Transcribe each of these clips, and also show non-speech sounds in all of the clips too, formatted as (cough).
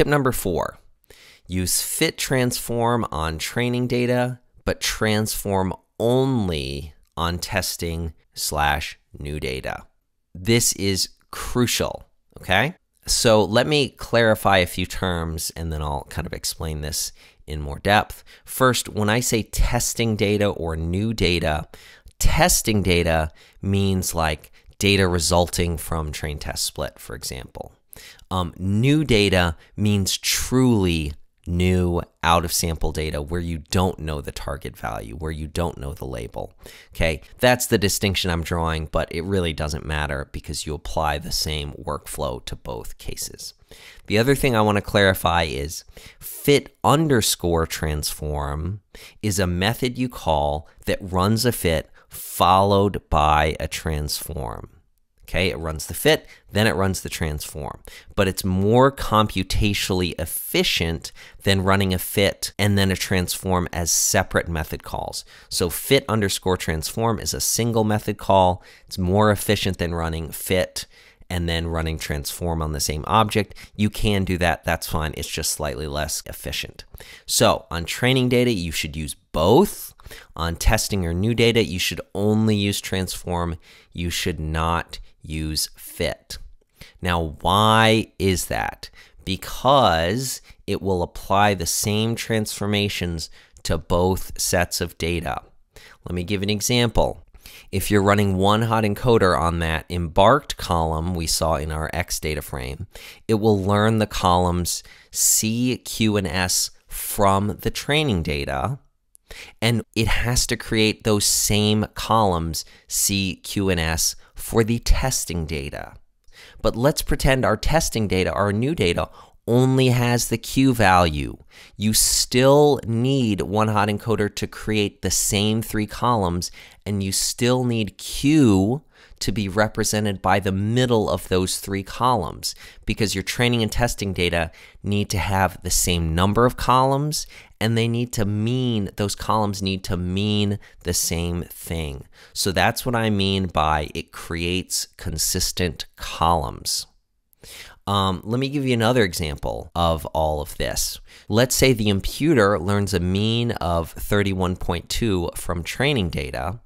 tip number four use fit transform on training data, but transform only on testing slash new data. This is crucial, okay? So let me clarify a few terms and then I'll kind of explain this in more depth. First, when I say testing data or new data, testing data means like data resulting from train test split, for example. Um, new data means truly new out of sample data where you don't know the target value, where you don't know the label. Okay, that's the distinction I'm drawing, but it really doesn't matter because you apply the same workflow to both cases. The other thing I want to clarify is fit underscore transform is a method you call that runs a fit followed by a transform. Okay, it runs the fit, then it runs the transform. But it's more computationally efficient than running a fit and then a transform as separate method calls. So fit underscore transform is a single method call. It's more efficient than running fit and then running transform on the same object. You can do that, that's fine. It's just slightly less efficient. So on training data, you should use both. On testing or new data, you should only use transform. You should not use fit. Now, why is that? Because it will apply the same transformations to both sets of data. Let me give an example. If you're running one hot encoder on that embarked column we saw in our X data frame, it will learn the columns C, Q, and S from the training data. And it has to create those same columns, C, Q, and S, for the testing data. But let's pretend our testing data, our new data, only has the Q value. You still need one hot encoder to create the same three columns, and you still need Q to be represented by the middle of those three columns because your training and testing data need to have the same number of columns and they need to mean, those columns need to mean the same thing. So that's what I mean by it creates consistent columns. Um, let me give you another example of all of this. Let's say the imputer learns a mean of 31.2 from training data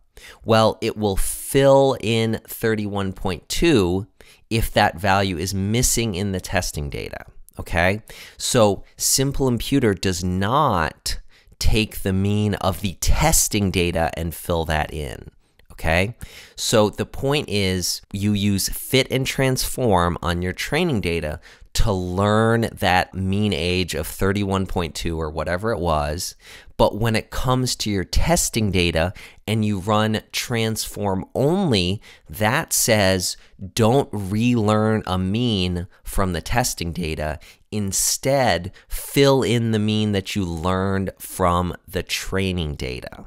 well, it will fill in 31.2 if that value is missing in the testing data. Okay, so Simple Imputer does not take the mean of the testing data and fill that in. Okay, so the point is you use fit and transform on your training data to learn that mean age of 31.2 or whatever it was. But when it comes to your testing data and you run transform only, that says don't relearn a mean from the testing data. Instead, fill in the mean that you learned from the training data.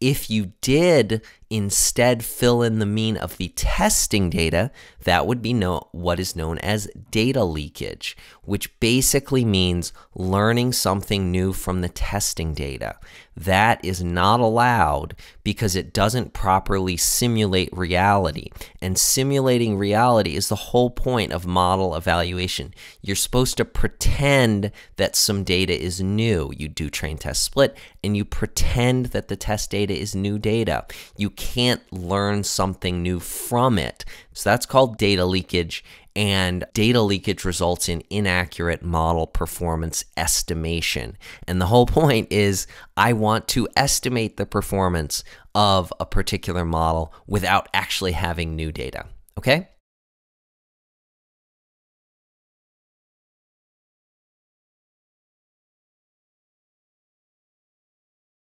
If you did instead fill in the mean of the testing data, that would be no, what is known as data leakage, which basically means learning something new from the testing data. That is not allowed because it doesn't properly simulate reality. And simulating reality is the whole point of model evaluation. You're supposed to pretend that some data is new. You do train test split and you pretend that the test data is new data. You can't learn something new from it. So that's called data leakage. And data leakage results in inaccurate model performance estimation. And the whole (laughs) point is I want to estimate the performance of a particular model without actually having new data. Okay?